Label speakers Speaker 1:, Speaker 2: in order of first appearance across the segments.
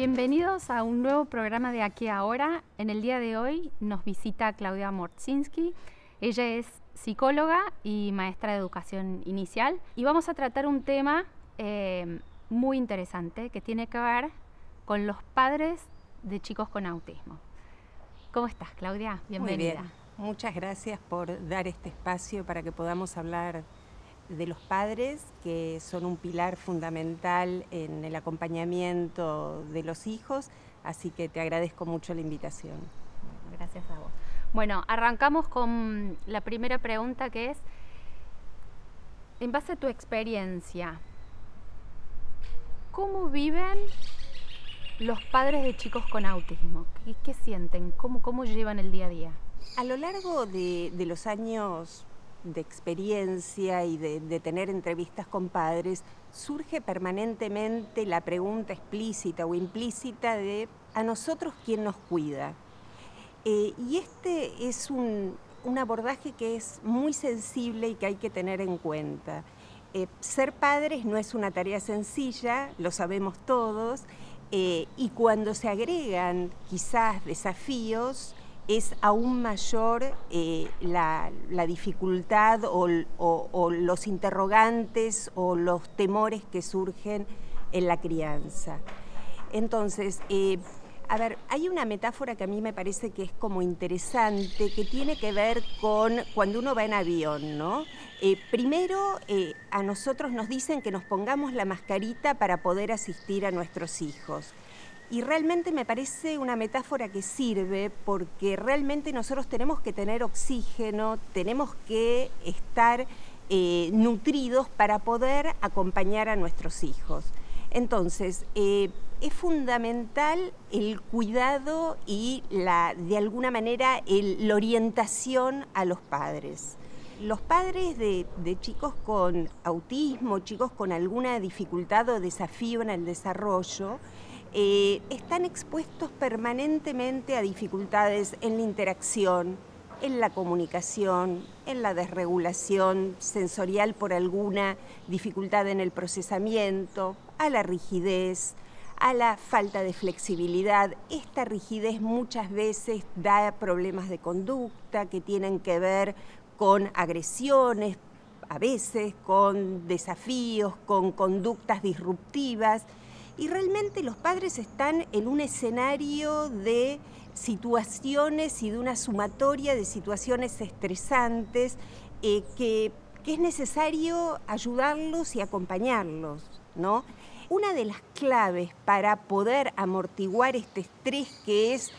Speaker 1: Bienvenidos a un nuevo programa de Aquí Ahora. En el día de hoy nos visita Claudia Mortzinski. Ella es psicóloga y maestra de educación inicial y vamos a tratar un tema eh, muy interesante que tiene que ver con los padres de chicos con autismo. ¿Cómo estás, Claudia?
Speaker 2: Bienvenida. Muy bien. Muchas gracias por dar este espacio para que podamos hablar de los padres, que son un pilar fundamental en el acompañamiento de los hijos, así que te agradezco mucho la invitación.
Speaker 1: Gracias a vos. Bueno, arrancamos con la primera pregunta que es, en base a tu experiencia, ¿cómo viven los padres de chicos con autismo? ¿Qué, sienten? ¿Cómo, ¿Cómo llevan el día a día?
Speaker 2: A lo largo de, de los años de experiencia y de, tener entrevistas con padres, surge permanentemente la pregunta explícita o implícita de a nosotros quién nos cuida. Eh, y este es un, abordaje que es muy sensible y que hay que tener en cuenta. Eh, ser padres no es una tarea sencilla, lo sabemos todos, eh, y cuando se agregan quizás desafíos, es aún mayor eh, la, dificultad o, los interrogantes o los temores que surgen en la crianza. Entonces, eh, a ver, hay una metáfora que a mí me parece que es como interesante, que tiene que ver con cuando uno va en avión, ¿no? Eh, primero, a nosotros nos dicen que nos pongamos la mascarita para poder asistir a nuestros hijos. Y realmente me parece una metáfora que sirve porque realmente nosotros tenemos que tener oxígeno, tenemos que estar eh, nutridos para poder acompañar a nuestros hijos. Entonces, eh, es fundamental el cuidado y la, de alguna manera la orientación a los padres. Los padres de, chicos con autismo, chicos con alguna dificultad o desafío en el desarrollo, eh, están expuestos permanentemente a dificultades en la interacción, en la comunicación, en la desregulación sensorial por alguna dificultad en el procesamiento, a la rigidez, a la falta de flexibilidad. Esta rigidez muchas veces da problemas de conducta que tienen que ver con agresiones, a veces con desafíos, con conductas disruptivas y realmente los padres están en un escenario de situaciones y de una sumatoria de situaciones estresantes eh, que, es necesario ayudarlos y acompañarlos, ¿no? Una de las claves para poder amortiguar este estrés que es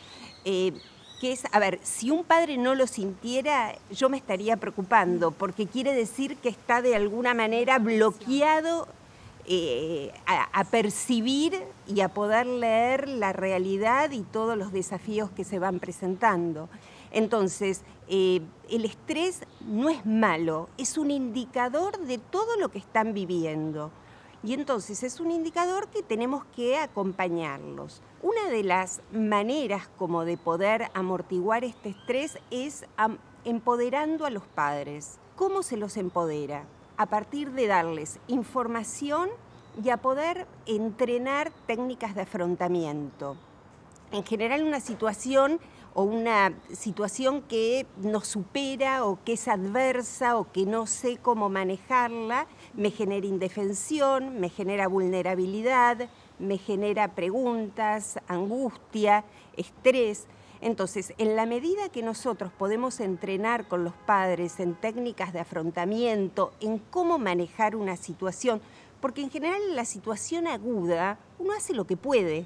Speaker 2: eh, que es, a ver, si un padre no lo sintiera, yo me estaría preocupando, porque quiere decir que está de alguna manera bloqueado eh, a, percibir y a poder leer la realidad y todos los desafíos que se van presentando. Entonces, eh, el estrés no es malo, es un indicador de todo lo que están viviendo. Y entonces es un indicador que tenemos que acompañarlos. Una de las maneras como de poder amortiguar este estrés es empoderando a los padres. ¿Cómo se los empodera? A partir de darles información y a poder entrenar técnicas de afrontamiento. En general una situación o una situación que nos supera o que es adversa o que no sé cómo manejarla, me genera indefensión, me genera vulnerabilidad, me genera preguntas, angustia, estrés. Entonces, en la medida que nosotros podemos entrenar con los padres en técnicas de afrontamiento, en cómo manejar una situación, porque en general en la situación aguda uno hace lo que puede.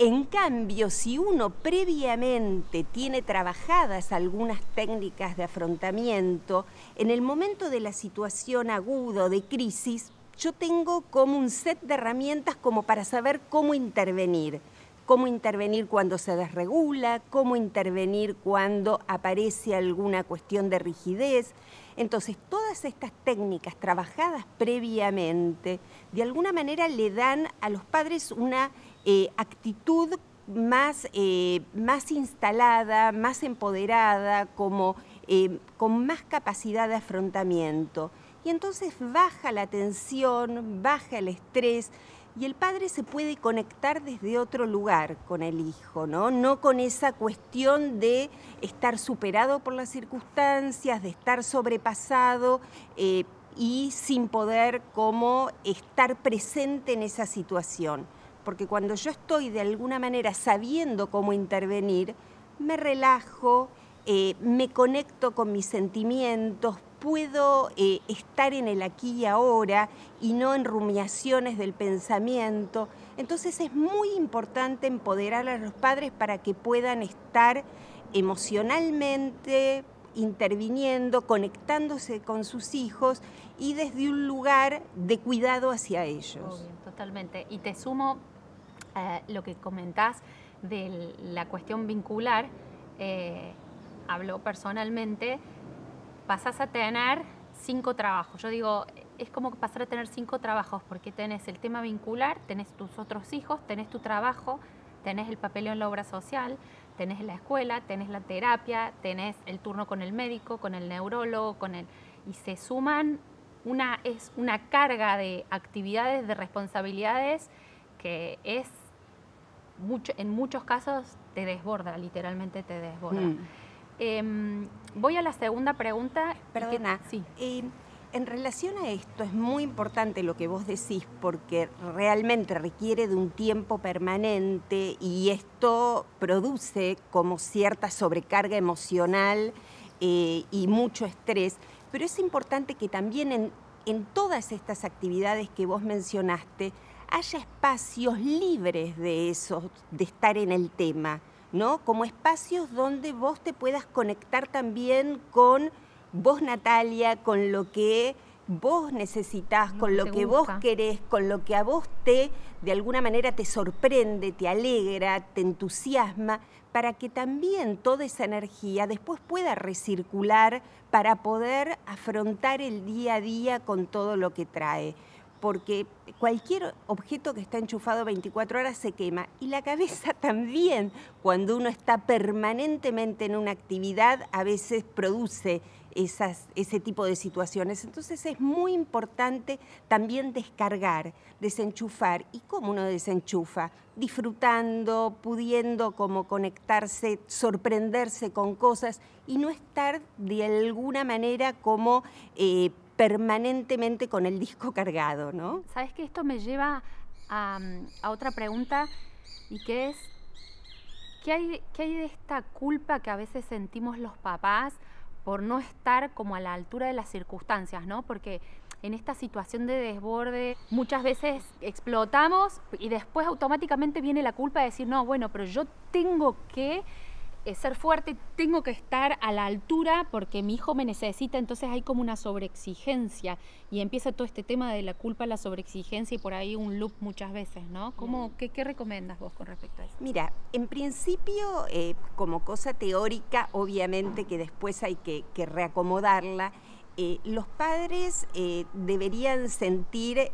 Speaker 2: En cambio, si uno previamente tiene trabajadas algunas técnicas de afrontamiento, en el momento de la situación aguda o de crisis, yo tengo como un set de herramientas como para saber cómo intervenir cómo intervenir cuando se desregula, cómo intervenir cuando aparece alguna cuestión de rigidez. Entonces, todas estas técnicas trabajadas previamente, de alguna manera le dan a los padres una eh, actitud más, eh, más instalada, más empoderada, como, eh, con más capacidad de afrontamiento. Y entonces baja la tensión, baja el estrés, y el padre se puede conectar desde otro lugar con el hijo, ¿no? No con esa cuestión de estar superado por las circunstancias, de estar sobrepasado eh, y sin poder como estar presente en esa situación. Porque cuando yo estoy de alguna manera sabiendo cómo intervenir, me relajo, eh, me conecto con mis sentimientos, puedo eh, estar en el aquí y ahora y no en rumiaciones del pensamiento. Entonces es muy importante empoderar a los padres para que puedan estar emocionalmente interviniendo, conectándose con sus hijos y desde un lugar de cuidado hacia ellos.
Speaker 1: totalmente. Y te sumo eh, lo que comentás de la cuestión vincular. Eh, hablo personalmente pasas a tener cinco trabajos. Yo digo, es como pasar a tener cinco trabajos porque tenés el tema vincular, tenés tus otros hijos, tenés tu trabajo, tenés el papeleo en la obra social, tenés la escuela, tenés la terapia, tenés el turno con el médico, con el neurólogo, con el y se suman una es una carga de actividades, de responsabilidades que es mucho, en muchos casos te desborda, literalmente te desborda. Mm. Em, voy a la segunda pregunta.
Speaker 2: Perdona. sí. Eh, en relación a esto es muy importante lo que vos decís porque realmente requiere de un tiempo permanente y esto produce como cierta sobrecarga emocional eh, y mucho estrés. Pero es importante que también en, en todas estas actividades que vos mencionaste haya espacios libres de eso, de estar en el tema. ¿No? Como espacios donde vos te puedas conectar también con vos, Natalia, con lo que vos necesitas, con lo que vos querés, con lo que a vos te, de alguna manera, te sorprende, te alegra, te entusiasma, para que también toda esa energía después pueda recircular para poder afrontar el día a día con todo lo que trae porque cualquier objeto que está enchufado 24 horas se quema y la cabeza también, cuando uno está permanentemente en una actividad, a veces produce ese tipo de situaciones. Entonces es muy importante también descargar, desenchufar. ¿Y cómo uno desenchufa? Disfrutando, pudiendo como conectarse, sorprenderse con cosas y no estar de alguna manera como... Eh, permanentemente con el disco cargado, ¿no?
Speaker 1: Sabes que esto me lleva a, otra pregunta y que es, ¿qué hay, ¿qué hay de esta culpa que a veces sentimos los papás por no estar como a la altura de las circunstancias, ¿no? Porque en esta situación de desborde muchas veces explotamos y después automáticamente viene la culpa de decir, no, bueno, pero yo tengo que ser fuerte, tengo que estar a la altura porque mi hijo me necesita, entonces hay como una sobreexigencia y empieza todo este tema de la culpa, la sobreexigencia y por ahí un loop muchas veces, ¿no? ¿Cómo, qué, qué, recomiendas vos con respecto a eso?
Speaker 2: Mira, en principio, eh, como cosa teórica, obviamente que después hay que, reacomodarla. Eh, los padres eh, deberían sentir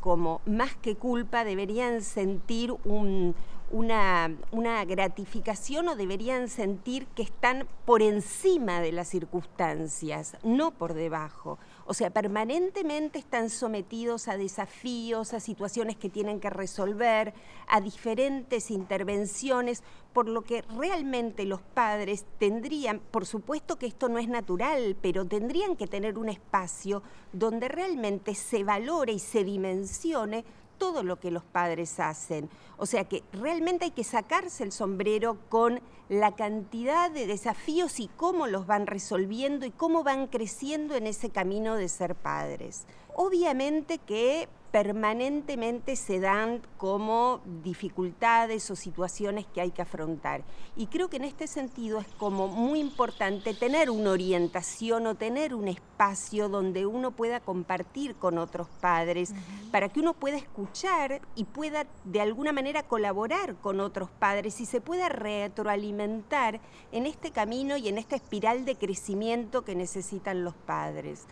Speaker 2: como más que culpa, deberían sentir un, una, una, gratificación o deberían sentir que están por encima de las circunstancias, no por debajo. O sea, permanentemente están sometidos a desafíos, a situaciones que tienen que resolver, a diferentes intervenciones, por lo que realmente los padres tendrían, por supuesto que esto no es natural, pero tendrían que tener un espacio donde realmente se valore y se dimensione todo lo que los padres hacen. O sea que realmente hay que sacarse el sombrero con la cantidad de desafíos y cómo los van resolviendo y cómo van creciendo en ese camino de ser padres. Obviamente que permanentemente se dan como dificultades o situaciones que hay que afrontar. Y creo que en este sentido es como muy importante tener una orientación o tener un espacio donde uno pueda compartir con otros padres, para que uno pueda escuchar y pueda de alguna manera colaborar con otros padres y se pueda retroalimentar en este camino y en esta espiral de crecimiento que necesitan los padres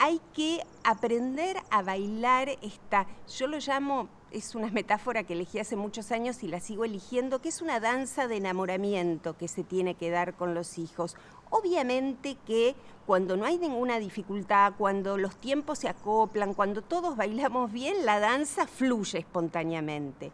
Speaker 2: hay que aprender a bailar esta, yo lo llamo, es una metáfora que elegí hace muchos años y la sigo eligiendo, que es una danza de enamoramiento que se tiene que dar con los hijos. Obviamente que cuando no hay ninguna dificultad, cuando los tiempos se acoplan, cuando todos bailamos bien, la danza fluye espontáneamente.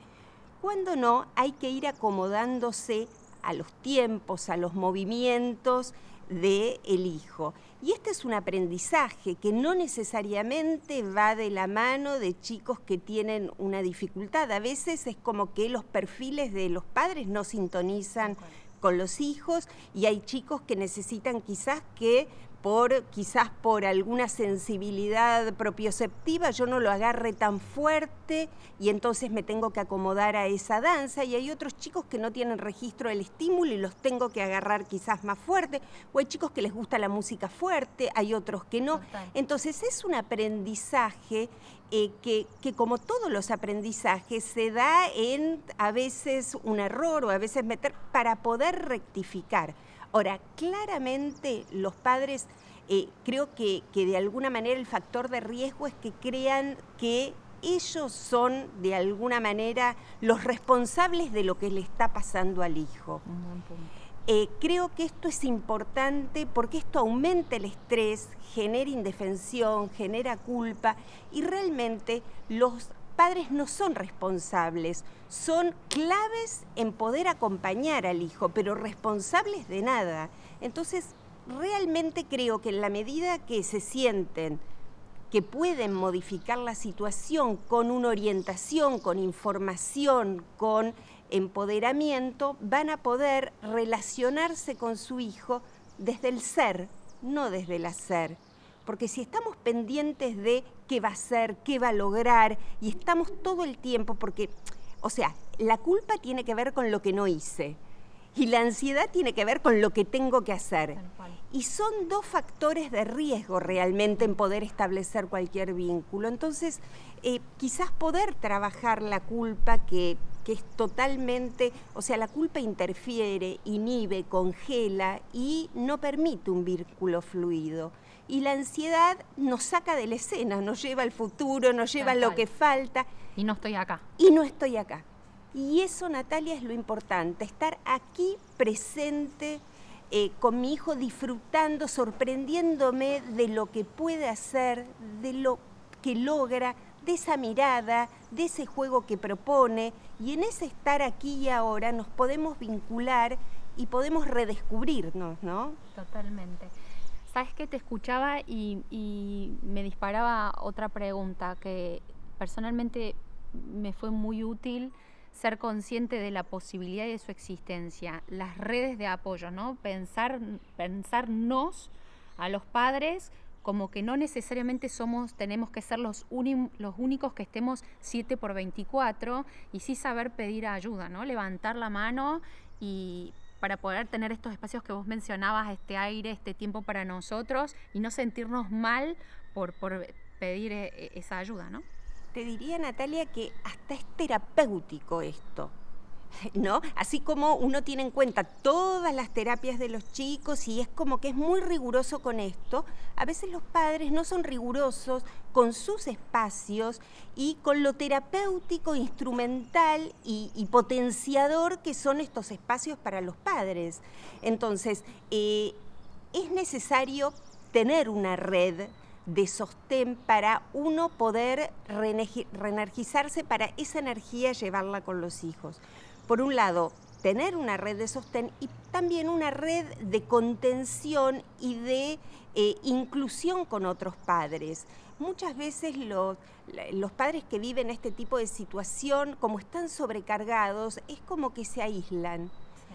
Speaker 2: Cuando no, hay que ir acomodándose a los tiempos, a los movimientos del el hijo. Y este es un aprendizaje que no necesariamente va de la mano de chicos que tienen una dificultad. A veces es como que los perfiles de los padres no sintonizan con los hijos y hay chicos que necesitan quizás que por quizás por alguna sensibilidad propioceptiva yo no lo agarre tan fuerte y entonces me tengo que acomodar a esa danza y hay otros chicos que no tienen registro del estímulo y los tengo que agarrar quizás más fuerte o hay chicos que les gusta la música fuerte, hay otros que no. Entonces es un aprendizaje eh, que, que, como todos los aprendizajes se da en a veces un error o a veces meter para poder rectificar. Ahora, claramente los padres, eh, creo que, de alguna manera el factor de riesgo es que crean que ellos son de alguna manera los responsables de lo que le está pasando al hijo. Eh, creo que esto es importante porque esto aumenta el estrés, genera indefensión, genera culpa y realmente los padres no son responsables, son claves en poder acompañar al hijo, pero responsables de nada. Entonces, realmente creo que en la medida que se sienten que pueden modificar la situación con una orientación, con información, con empoderamiento, van a poder relacionarse con su hijo desde el ser, no desde el hacer. Porque si estamos pendientes de qué va a ser, qué va a lograr, y estamos todo el tiempo, porque, o sea, la culpa tiene que ver con lo que no hice. Y la ansiedad tiene que ver con lo que tengo que hacer. Y son dos factores de riesgo realmente en poder establecer cualquier vínculo. Entonces, eh, quizás poder trabajar la culpa que, que es totalmente, o sea, la culpa interfiere, inhibe, congela y no permite un vínculo fluido y la ansiedad nos saca de la escena, nos lleva al futuro, nos lleva a lo que falta.
Speaker 1: Y no estoy acá.
Speaker 2: Y no estoy acá. Y eso, Natalia, es lo importante, estar aquí presente eh, con mi hijo, disfrutando, sorprendiéndome de lo que puede hacer, de lo que logra, de esa mirada, de ese juego que propone. Y en ese estar aquí y ahora nos podemos vincular y podemos redescubrirnos, ¿no?
Speaker 1: Totalmente. Sabes que te escuchaba y, me disparaba otra pregunta que personalmente me fue muy útil ser consciente de la posibilidad de su existencia, las redes de apoyo, ¿no? Pensar, pensarnos a los padres como que no necesariamente somos, tenemos que ser los, los únicos que estemos 7 por 24 y sí saber pedir ayuda, ¿no? Levantar la mano y para poder tener estos espacios que vos mencionabas, este aire, este tiempo para nosotros y no sentirnos mal por, pedir eh, esa ayuda, ¿no?
Speaker 2: Te diría, Natalia, que hasta es terapéutico esto. ¿no? Así como uno tiene en cuenta todas las terapias de los chicos y es como que es muy riguroso con esto, a veces los padres no son rigurosos con sus espacios y con lo terapéutico, instrumental y, potenciador que son estos espacios para los padres. Entonces, eh, es necesario tener una red de sostén para uno poder reenergizarse, para esa energía llevarla con los hijos por un lado, tener una red de sostén y también una red de contención y de eh, inclusión con otros padres. Muchas veces los, los padres que viven este tipo de situación, como están sobrecargados, es como que se aíslan.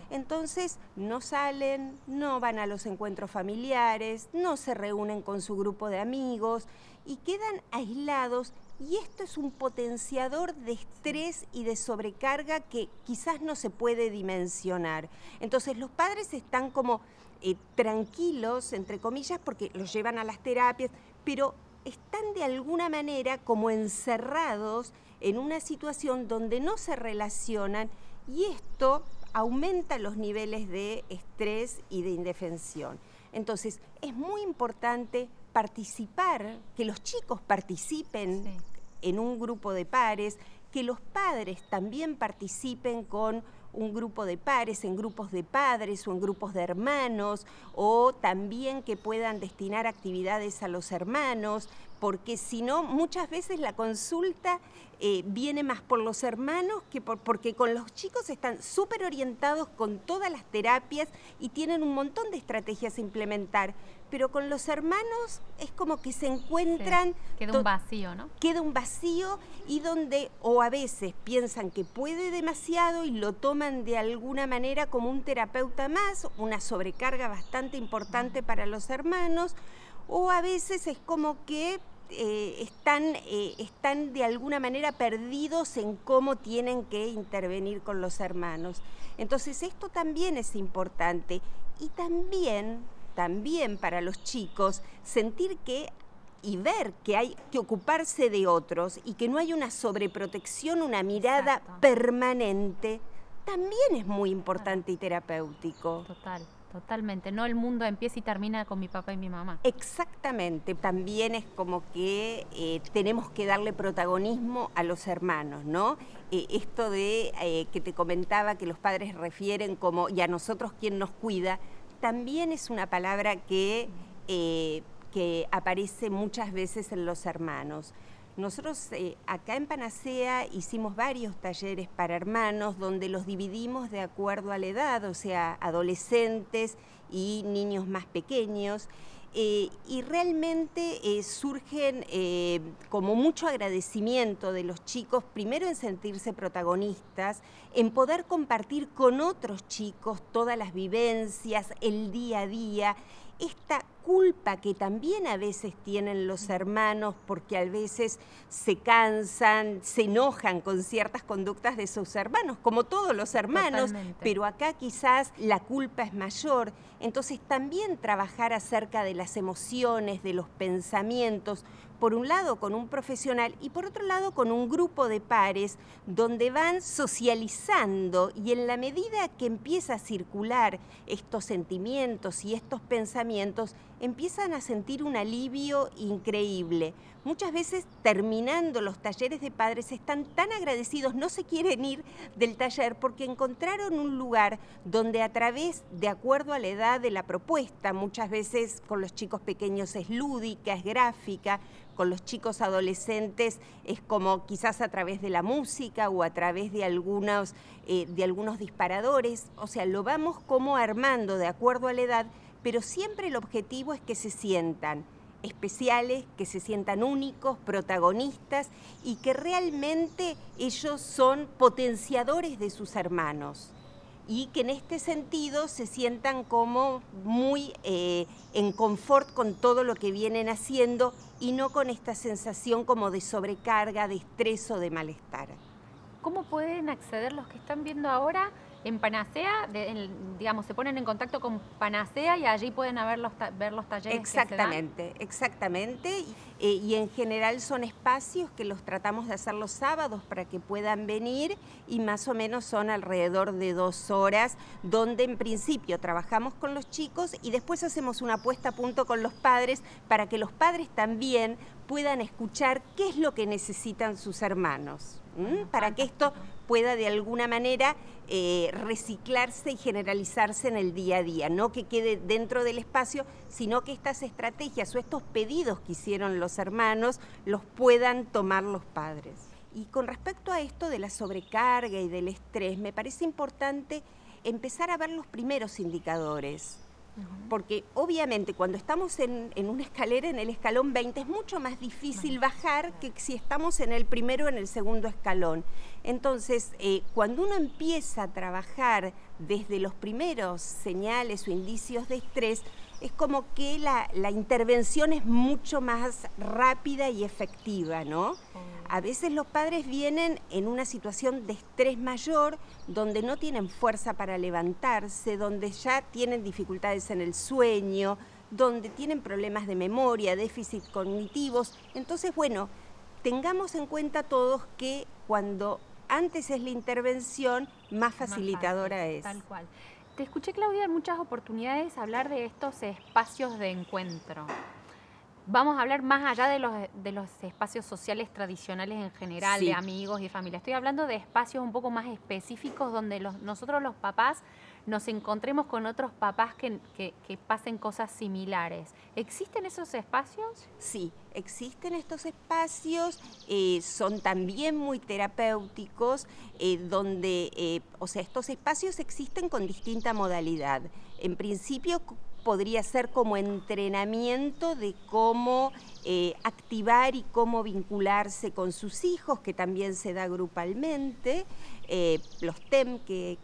Speaker 2: Entonces no salen, no van a los encuentros familiares, no se reúnen con su grupo de amigos y quedan aislados y esto es un potenciador de estrés y de sobrecarga que quizás no se puede dimensionar. Entonces los padres están como eh, tranquilos, entre comillas, porque los llevan a las terapias, pero están de alguna manera como encerrados en una situación donde no se relacionan y esto aumenta los niveles de estrés y de indefensión. Entonces, es muy importante participar, que los chicos participen en un grupo de pares, que los padres también participen con un grupo de pares, en grupos de padres o en grupos de hermanos, o también que puedan destinar actividades a los hermanos, porque si no, muchas veces la consulta eh, viene más por los hermanos que por, porque con los chicos están súper orientados con todas las terapias y tienen un montón de estrategias a implementar, pero con los hermanos es como que se encuentran...
Speaker 1: queda un vacío, ¿no?
Speaker 2: Queda un vacío y donde o a veces piensan que puede demasiado y lo toman de alguna manera como un terapeuta más, una sobrecarga bastante importante para los hermanos, o a veces es como que eh, están, eh, están de alguna manera perdidos en cómo tienen que intervenir con los hermanos. Entonces esto también es importante y también también para los chicos sentir que y ver que hay que ocuparse de otros y que no hay una sobreprotección, una mirada permanente, también es muy importante y terapéutico.
Speaker 1: Total. Totalmente, no el mundo empieza y termina con mi papá y mi mamá.
Speaker 2: Exactamente, también es como que eh, tenemos que darle protagonismo a los hermanos, ¿no? Eh, esto de eh, que te comentaba que los padres refieren como, y a nosotros quien nos cuida, también es una palabra que, que aparece muchas veces en los hermanos. Nosotros eh, acá en Panacea hicimos varios talleres para hermanos donde los dividimos de acuerdo a la edad, o sea, adolescentes y niños más pequeños. Eh, y realmente eh, surgen como mucho agradecimiento de los chicos, primero en sentirse protagonistas, en poder compartir con otros chicos todas las vivencias, el día a día, esta culpa que también a veces tienen los hermanos porque a veces se cansan, se enojan con ciertas conductas de sus hermanos, como todos los hermanos, pero acá quizás la culpa es mayor. Entonces también trabajar acerca de las emociones, de los pensamientos, por un lado con un profesional y por otro lado con un grupo de pares donde van socializando y en la medida que empieza a circular estos sentimientos y estos pensamientos, empiezan a sentir un alivio increíble. Muchas veces terminando los talleres de padres están tan agradecidos, no se quieren ir del taller porque encontraron un lugar donde a través, de acuerdo a la edad de la propuesta, muchas veces con los chicos pequeños es lúdica, es gráfica, con los chicos adolescentes es como quizás a través de la música o a través de algunos, eh, de algunos disparadores, o sea, lo vamos como armando de acuerdo a la edad, pero siempre el objetivo es que se sientan especiales, que se sientan únicos, protagonistas y que realmente ellos son potenciadores de sus hermanos y que en este sentido se sientan como muy eh, en confort con todo lo que vienen haciendo y no con esta sensación como de sobrecarga, de estrés o de malestar.
Speaker 1: ¿Cómo pueden acceder los que están viendo ahora en Panacea, digamos, se ponen en contacto con Panacea y allí pueden ver los, ver los talleres.
Speaker 2: Exactamente, exactamente. Eh, y en general son espacios que los tratamos de hacer los sábados para que puedan venir y más o menos son alrededor de dos horas, donde en principio trabajamos con los chicos y después hacemos una puesta a punto con los padres para que los padres también puedan escuchar qué es lo que necesitan sus hermanos, para que esto pueda de alguna manera eh, reciclarse y generalizarse en el día a día, no que quede dentro del espacio, sino que estas estrategias o estos pedidos que hicieron los hermanos los puedan tomar los padres. Y con respecto a esto de la sobrecarga y del estrés, me parece importante empezar a ver los primeros indicadores. Porque obviamente cuando estamos en, una escalera, en el escalón 20, es mucho más difícil bajar que si estamos en el primero o en el segundo escalón. Entonces, eh, cuando uno empieza a trabajar desde los primeros señales o indicios de estrés, es como que la, intervención es mucho más rápida y efectiva, ¿no? A veces los padres vienen en una situación de estrés mayor, donde no tienen fuerza para levantarse, donde ya tienen dificultades en el sueño, donde tienen problemas de memoria, déficit cognitivos. Entonces, bueno, tengamos en cuenta todos que cuando antes es la intervención, más facilitadora es.
Speaker 1: Tal cual. Te escuché, Claudia, en muchas oportunidades hablar de estos espacios de encuentro. vamos a hablar más allá de los, de los espacios sociales tradicionales en general, de amigos y familia. Estoy hablando de espacios un poco más específicos donde nosotros los papás nos encontremos con otros papás que, pasen cosas similares. ¿Existen esos espacios?
Speaker 2: Sí, existen estos espacios, eh, son también muy terapéuticos, eh, donde, eh, o sea, estos espacios existen con distinta modalidad. En principio podría ser como entrenamiento de cómo eh, activar y cómo vincularse con sus hijos, que también se da grupalmente, eh, los TEM que,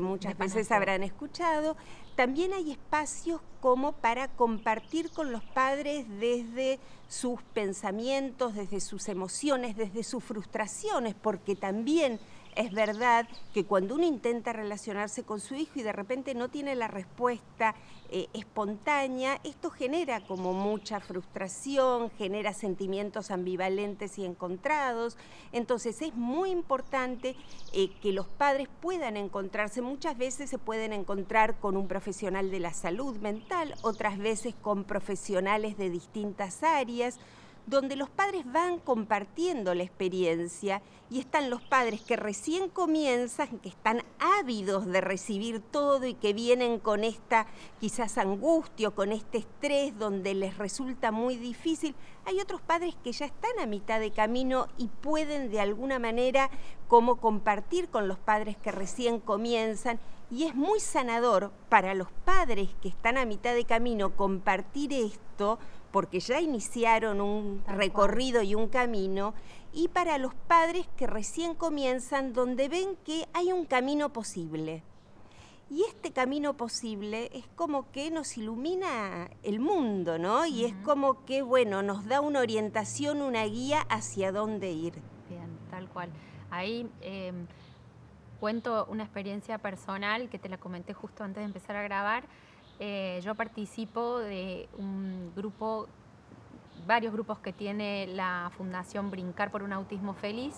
Speaker 2: muchas veces habrán escuchado. También hay espacios como para compartir con los padres desde sus pensamientos, desde sus emociones, desde sus frustraciones, porque también es verdad que cuando uno intenta relacionarse con su hijo y de repente no tiene la respuesta eh, espontánea, esto genera como mucha frustración, genera sentimientos ambivalentes y encontrados. Entonces es muy importante eh, que los padres puedan encontrarse. Muchas veces se pueden encontrar con un profesional de la salud mental, otras veces con profesionales de distintas áreas donde los padres van compartiendo la experiencia y están los padres que recién comienzan, que están ávidos de recibir todo y que vienen con esta quizás angustia, con este estrés donde les resulta muy difícil. Hay otros padres que ya están a mitad de camino y pueden de alguna manera como compartir con los padres que recién comienzan y es muy sanador para los padres que están a mitad de camino compartir esto porque ya iniciaron un recorrido y un camino, y para los padres que recién comienzan, donde ven que hay un camino posible. Y este camino posible es como que nos ilumina el mundo, ¿no? Y es como que, bueno, nos da una orientación, una guía hacia dónde ir.
Speaker 1: Bien, tal cual. Ahí em, cuento una experiencia personal que te la comenté justo antes de empezar a grabar eh, yo participo de un grupo, varios grupos que tiene la Fundación Brincar por un Autismo Feliz,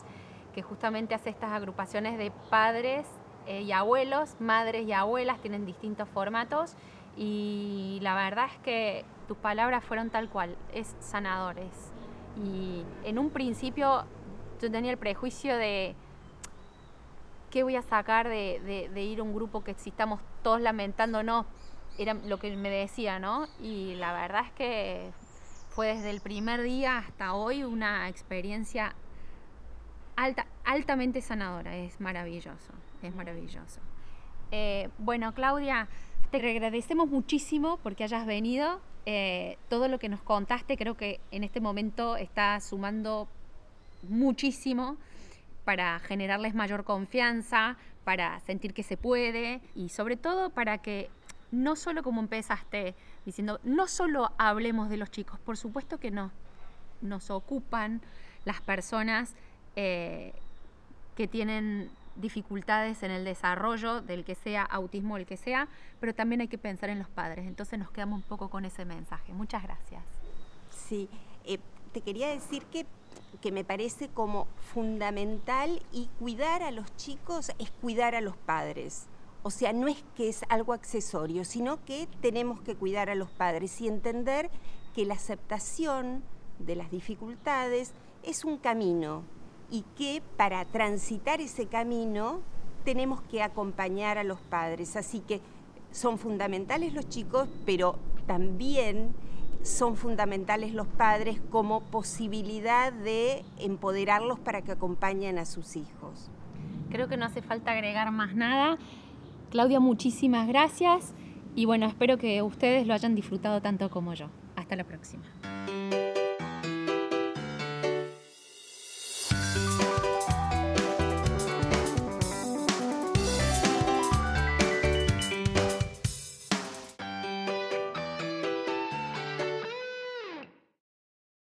Speaker 1: que justamente hace estas agrupaciones de padres eh, y abuelos, madres y abuelas, tienen distintos formatos y la verdad es que tus palabras fueron tal cual, es sanadores. Y en un principio yo tenía el prejuicio de qué voy a sacar de, de ir a un grupo que estamos todos lamentándonos era lo que me decía, ¿no? Y la verdad es que fue desde el primer día hasta hoy una experiencia alta, altamente sanadora. Es maravilloso, es maravilloso. Eh, bueno, Claudia, te agradecemos muchísimo porque hayas venido. Eh, todo lo que nos contaste creo que en este momento está sumando muchísimo para generarles mayor confianza, para sentir que se puede y sobre todo para que no solo como empezaste diciendo, no solo hablemos de los chicos, por supuesto que no, nos ocupan las personas eh, que tienen dificultades en el desarrollo del que sea autismo, el que sea, pero también hay que pensar en los padres. Entonces nos quedamos un poco con ese mensaje. Muchas gracias.
Speaker 2: Sí, eh, te quería decir que, que me parece como fundamental y cuidar a los chicos es cuidar a los padres. O sea, no es que es algo accesorio, sino que tenemos que cuidar a los padres y entender que la aceptación de las dificultades es un camino y que para transitar ese camino tenemos que acompañar a los padres. Así que son fundamentales los chicos, pero también son fundamentales los padres como posibilidad de empoderarlos para que acompañen a sus hijos.
Speaker 1: Creo que no hace falta agregar más nada. Claudia, muchísimas gracias y bueno, espero que ustedes lo hayan disfrutado tanto como yo. Hasta la próxima.